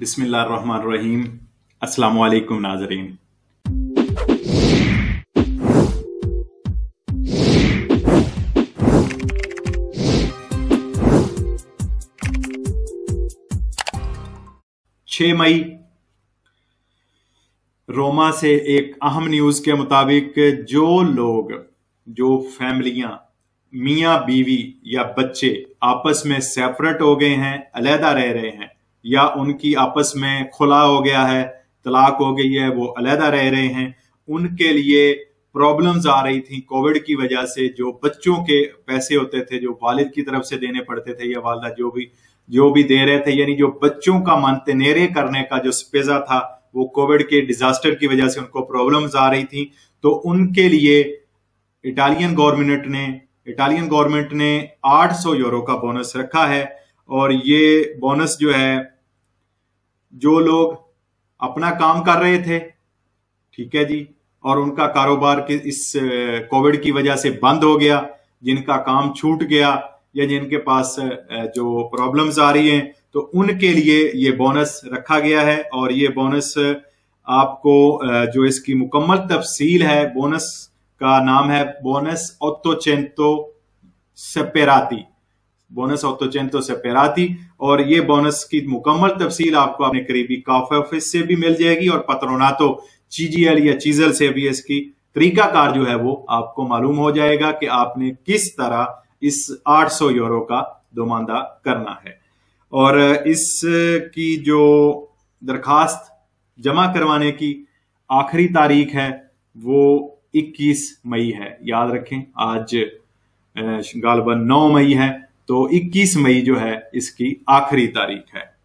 बिस्मिल्लाहिर्रहमानिर्रहीम। अस्सलाम वालेकुम नाजरीन। छह मई, रोमा से एक अहम न्यूज़ के मुताबिक जो लोग, जो फैमिलियाँ, मियाँ, बीवी या बच्चे आपस में सेपरेट हो गए हैं, अलहदा रह रहे हैं या उनकी आपस में खुला हो गया है, तलाक हो गई है, वो अलहदा रह रहे हैं। उनके लिए प्रॉब्लम्स आ रही थी कोविड की वजह से, जो बच्चों के पैसे होते थे, जो वालिद की तरफ़ से देने पड़ते थे, या वालदा जो भी जो भी दे रहे थे, यानी जो बच्चों का मनतनेरे करने का जो स्पेजा था, वो कोविड के डिजास्टर की वजह से उनको प्रॉब्लम्स आ रही थी। तो उनके लिए इटालियन गवर्नमेंट ने इटालियन गवर्नमेंट ने 800 यूरो का बोनस रखा है। और ये बोनस जो है, जो लोग अपना काम कर रहे थे, ठीक है जी, और उनका कारोबार के इस कोविड की वजह से बंद हो गया, जिनका काम छूट गया, या जिनके पास जो प्रॉब्लम्स आ रही हैं तो उनके लिए ये बोनस रखा गया है, और ये बोनस आपको जो इसकी मुकम्मल तफसील है बोनस का नाम है बोनस ओतोचेंतो सेपेराती बोनस ऑटोचेंतो सेपेराती और ये बोनस की मुकम्मल तफसील आपको अपने करीबी काफ ऑफ़िस से भी मिल जाएगी और पत्रोनातो चीजीएल या चीजल से भी इसकी तरीकाकार जो है वो आपको मालूम हो जाएगा कि आपने किस तरह इस 800 यूरो का दोमांदा करना है। और इसकी जो दरखास्त जमा करवाने की आखिरी तारीख है, वो 21 मई है। याद रखें, आज गालबन 9 मई है। तो 21 मई जो है इसकी आखिरी तारीख है।